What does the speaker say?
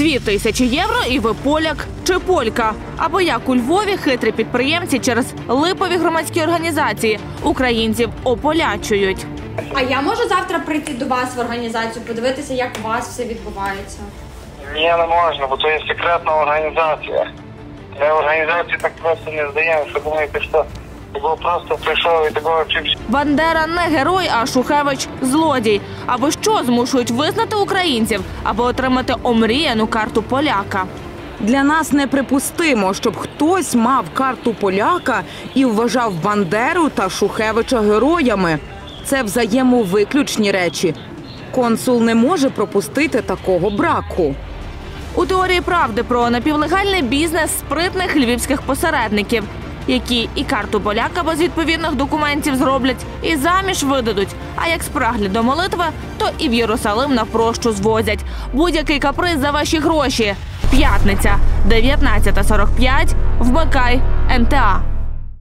Дві тисячі євро і ви поляк чи полька. Або як у Львові хитрі підприємці через липові громадські організації українців ополячують. А я можу завтра прийти до вас в організацію, подивитися, як у вас все відбувається. Ні, не можна, бо то є секретна організація. Для організації так просто не здаємо, що думаєте, що такого просто прийшов і такого вчився. Бандера не герой, а Шухевич злодій. Або що змушують визнати українців, аби отримати омріяну карту поляка. Для нас неприпустимо, щоб хтось мав карту поляка і вважав Бандеру та Шухевича героями. Це взаємовиключні речі. Консул не може пропустити такого браку. У теорії правди про напівлегальний бізнес спритних львівських посередників, які і карту поляка без відповідних документів зроблять, і заміж видадуть. А як спраглі до молитви, то і в Єрусалим на прощу звозять. Будь-який каприз за ваші гроші. П'ятниця, 19.45, Вмикай НТА.